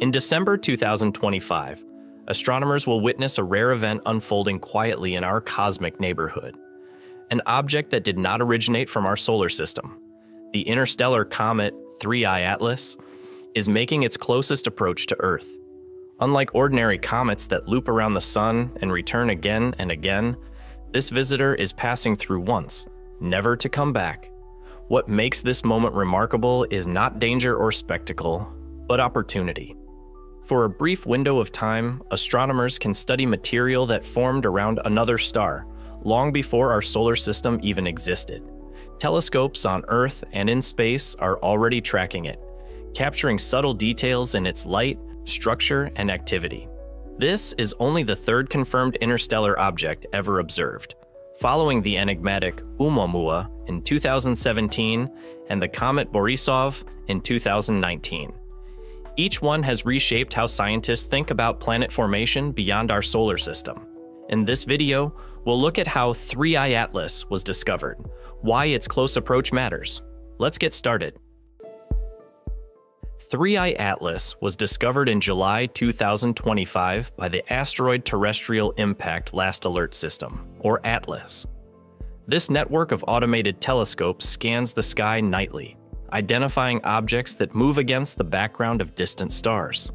In December 2025, astronomers will witness a rare event unfolding quietly in our cosmic neighborhood. An object that did not originate from our solar system, the interstellar comet 3I Atlas, is making its closest approach to Earth. Unlike ordinary comets that loop around the sun and return again and again, this visitor is passing through once, never to come back. What makes this moment remarkable is not danger or spectacle, but opportunity. For a brief window of time, astronomers can study material that formed around another star, long before our solar system even existed. Telescopes on Earth and in space are already tracking it, capturing subtle details in its light, structure, and activity. This is only the third confirmed interstellar object ever observed, following the enigmatic Oumuamua in 2017 and the comet Borisov in 2019. Each one has reshaped how scientists think about planet formation beyond our solar system. In this video, we'll look at how 3I Atlas was discovered, why its close approach matters. Let's get started. 3I Atlas was discovered in July 2025 by the Asteroid Terrestrial Impact Last Alert System, or ATLAS. This network of automated telescopes scans the sky nightly, identifying objects that move against the background of distant stars.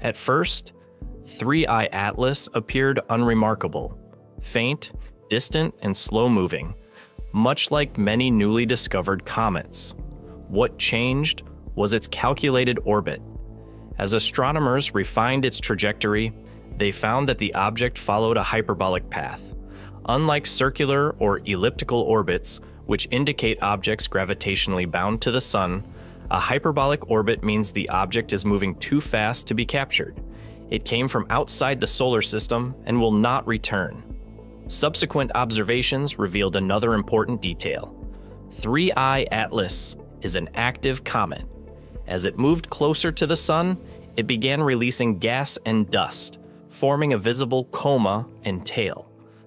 At first, 3I Atlas appeared unremarkable, faint, distant, and slow moving, much like many newly discovered comets. What changed was its calculated orbit. As astronomers refined its trajectory, they found that the object followed a hyperbolic path. Unlike circular or elliptical orbits, which indicate objects gravitationally bound to the Sun, a hyperbolic orbit means the object is moving too fast to be captured. It came from outside the solar system and will not return. Subsequent observations revealed another important detail. 3I Atlas is an active comet. As it moved closer to the Sun, it began releasing gas and dust, forming a visible coma and tail.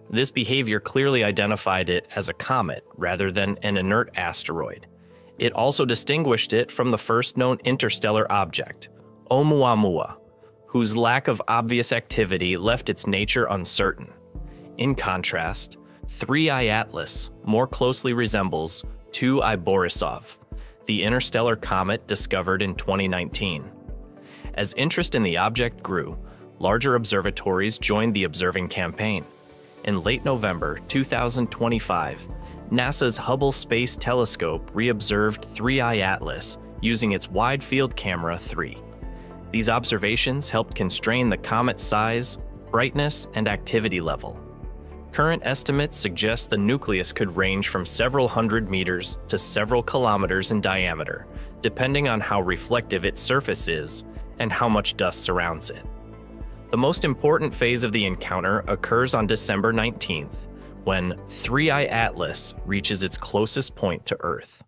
This behavior clearly identified it as a comet rather than an inert asteroid. It also distinguished it from the first known interstellar object, Oumuamua, whose lack of obvious activity left its nature uncertain. In contrast, 3I Atlas more closely resembles 2I Borisov, the interstellar comet discovered in 2019. As interest in the object grew, larger observatories joined the observing campaign. In late November 2025, NASA's Hubble Space Telescope reobserved 3I Atlas using its Wide Field Camera 3. These observations helped constrain the comet's size, brightness, and activity level. Current estimates suggest the nucleus could range from several hundred meters to several kilometers in diameter, depending on how reflective its surface is and how much dust surrounds it. The most important phase of the encounter occurs on December 19th, when 3I Atlas reaches its closest point to Earth.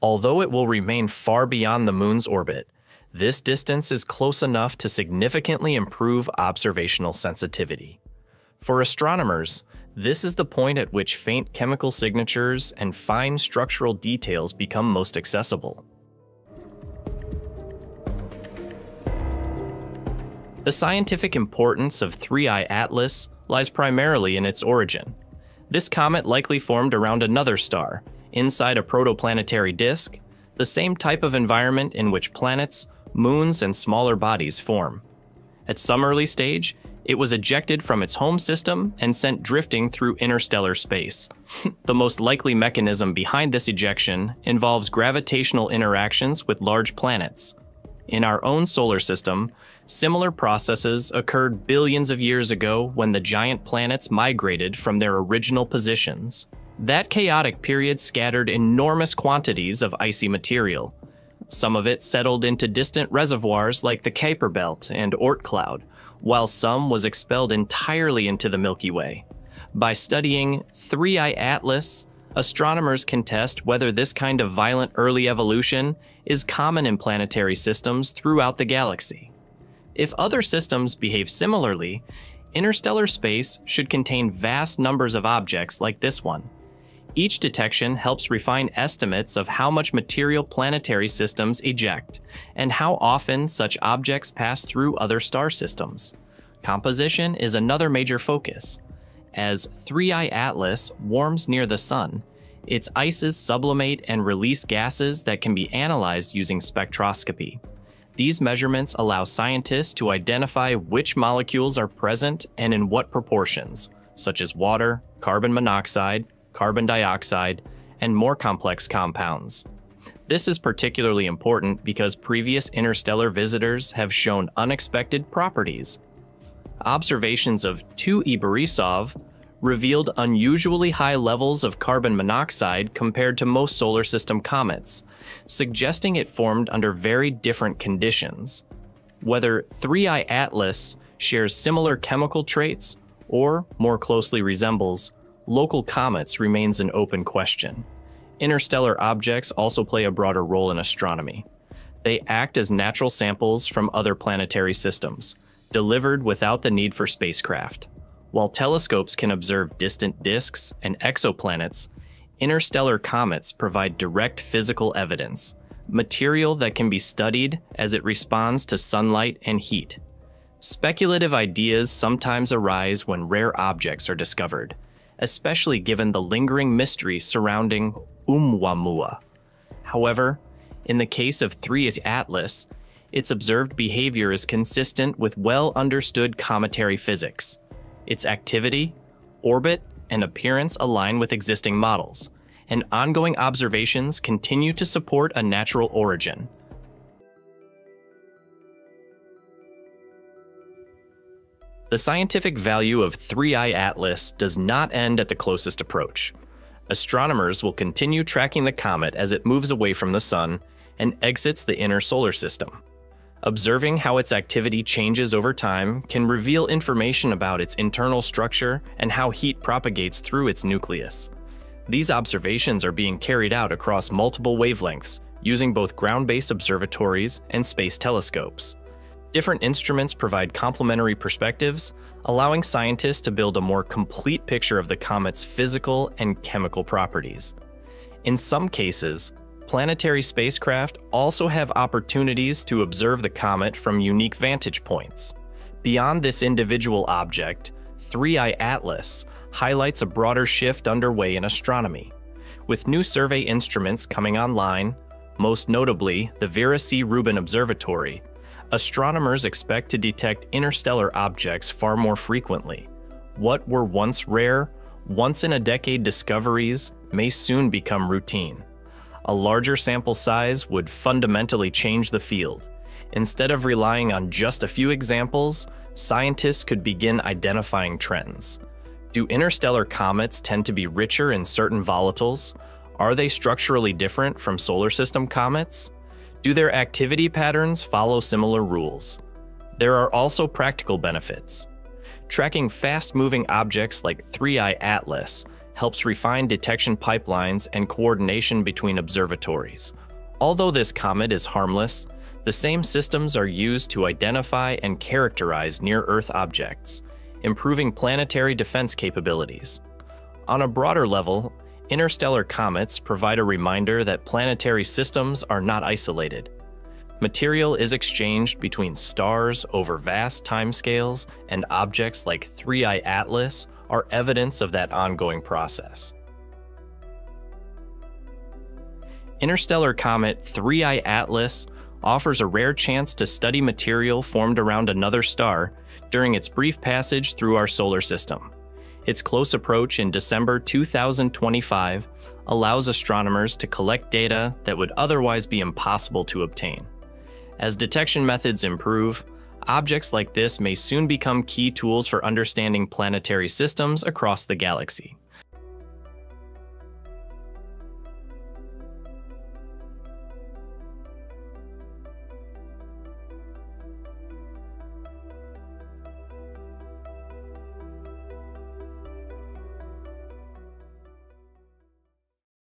Although it will remain far beyond the Moon's orbit, this distance is close enough to significantly improve observational sensitivity. For astronomers, this is the point at which faint chemical signatures and fine structural details become most accessible. The scientific importance of 3I Atlas lies primarily in its origin. This comet likely formed around another star, inside a protoplanetary disk, the same type of environment in which planets, moons, and smaller bodies form. At some early stage, it was ejected from its home system and sent drifting through interstellar space. the most likely mechanism behind this ejection involves gravitational interactions with large planets. In our own solar system, similar processes occurred billions of years ago when the giant planets migrated from their original positions. That chaotic period scattered enormous quantities of icy material. Some of it settled into distant reservoirs like the Kuiper Belt and Oort Cloud, while some was expelled entirely into the Milky Way. By studying 3I Atlas, astronomers can test whether this kind of violent early evolution is common in planetary systems throughout the galaxy. If other systems behave similarly, interstellar space should contain vast numbers of objects like this one. Each detection helps refine estimates of how much material planetary systems eject and how often such objects pass through other star systems. Composition is another major focus. As 3I Atlas warms near the Sun, its ices sublimate and release gases that can be analyzed using spectroscopy. These measurements allow scientists to identify which molecules are present and in what proportions, such as water, carbon monoxide, carbon dioxide, and more complex compounds. This is particularly important because previous interstellar visitors have shown unexpected properties. Observations of 2I Borisov revealed unusually high levels of carbon monoxide compared to most solar system comets, suggesting it formed under very different conditions. Whether 3I Atlas shares similar chemical traits or more closely resembles local comets remains an open question. Interstellar objects also play a broader role in astronomy. They act as natural samples from other planetary systems, delivered without the need for spacecraft. While telescopes can observe distant disks and exoplanets, interstellar comets provide direct physical evidence, material that can be studied as it responds to sunlight and heat. Speculative ideas sometimes arise when rare objects are discovered, especially given the lingering mystery surrounding Oumuamua. However, in the case of 3I Atlas, its observed behavior is consistent with well understood cometary physics. Its activity, orbit, and appearance align with existing models, and ongoing observations continue to support a natural origin. The scientific value of 3I Atlas does not end at the closest approach. Astronomers will continue tracking the comet as it moves away from the Sun and exits the inner solar system. Observing how its activity changes over time can reveal information about its internal structure and how heat propagates through its nucleus. These observations are being carried out across multiple wavelengths using both ground based observatories and space telescopes. Different instruments provide complementary perspectives, allowing scientists to build a more complete picture of the comet's physical and chemical properties. In some cases, planetary spacecraft also have opportunities to observe the comet from unique vantage points. Beyond this individual object, 3I Atlas highlights a broader shift underway in astronomy. With new survey instruments coming online, most notably the Vera C. Rubin Observatory, astronomers expect to detect interstellar objects far more frequently. What were once rare, once in a decade discoveries may soon become routine a larger sample size would fundamentally change the field. Instead of relying on just a few examples, scientists could begin identifying trends. Do interstellar comets tend to be richer in certain volatiles? Are they structurally different from solar system comets? Do their activity patterns follow similar rules? There are also practical benefits. Tracking fast moving objects like 3I Atlas helps refine detection pipelines and coordination between observatories. Although this comet is harmless, the same systems are used to identify and characterize near Earth objects, improving planetary defense capabilities. On a broader level, interstellar comets provide a reminder that planetary systems are not isolated. Material is exchanged between stars over vast timescales, and objects like 3I Atlas are evidence of that ongoing process. Interstellar comet 3I Atlas offers a rare chance to study material formed around another star during its brief passage through our solar system. Its close approach in December 2025 allows astronomers to collect data that would otherwise be impossible to obtain. As detection methods improve, Objects like this may soon become key tools for understanding planetary systems across the galaxy.